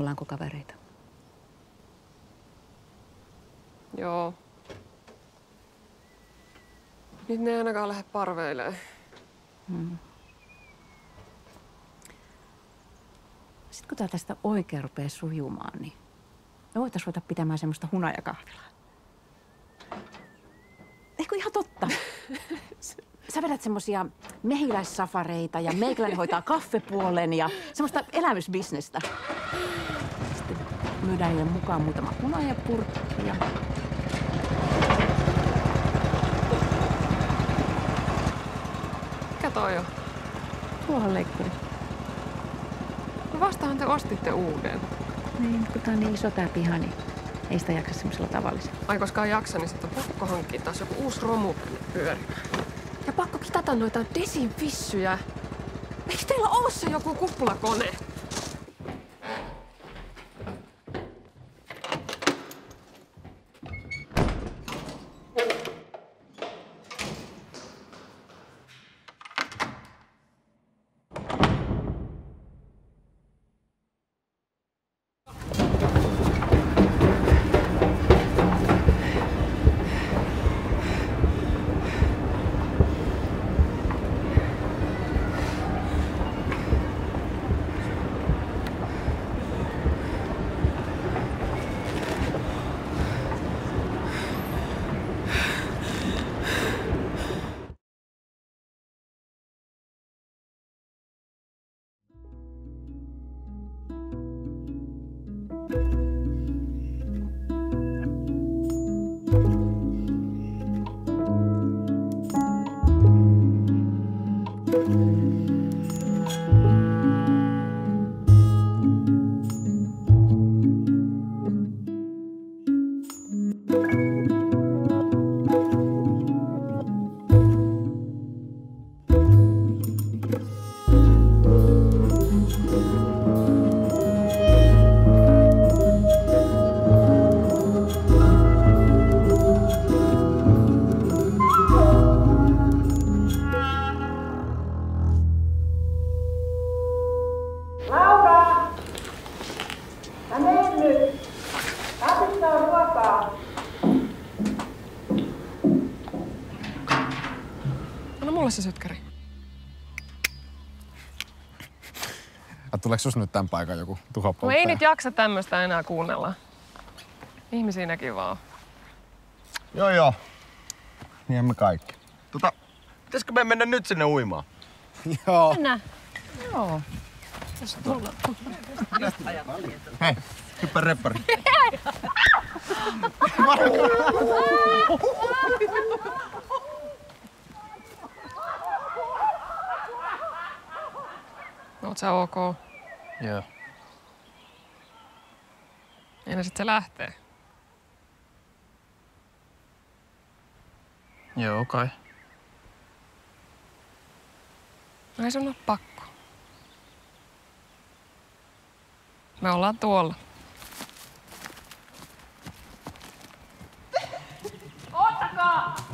Ollaanko kavereita? Joo. Nyt ne ei ainakaan lähde parveilee. Sitten kun tää tästä oikein rupeaa sujumaan, niin me voitais ruveta pitämään semmoista hunajakahvilaa. Eikö ihan totta? Sä vedät semmosia mehiläissafareita ja meikäläinen hoitaa kaffepuolen ja semmoista elämysbisnestä. Sitten myydään niille mukaan muutama hunajapurkki ja... Mikä toi on? Tuohon leikkuri. No vastahan te ostitte uuden. Niin, kun tää on niin iso tää piha, niin ei sitä jaksa semmoisella tavallisella. Ai koskaan jaksa, niin sitten on pakko hankkia taas joku uusi romu pyörimään. Ja pakko kitata noita desinfissyjä. Eikö teillä ole se joku kuppulakone? Se sytkäri. Ja tuleeko sus nyt tämän paikan joku No tuhopolttaja? ei nyt jaksa tämmöistä enää kuunnella. Ihmisiä näkin vaan. Joo joo. Niin me kaikki. Tota, pitäisikö me mennä nyt sinne uimaan? Joo. Joo. Hei, hyppä reppari. Oot sä ok? Joo. Enä sit se lähtee. Joo, kai. No ei sun oo pakko. Me ollaan tuolla. Ottakaa!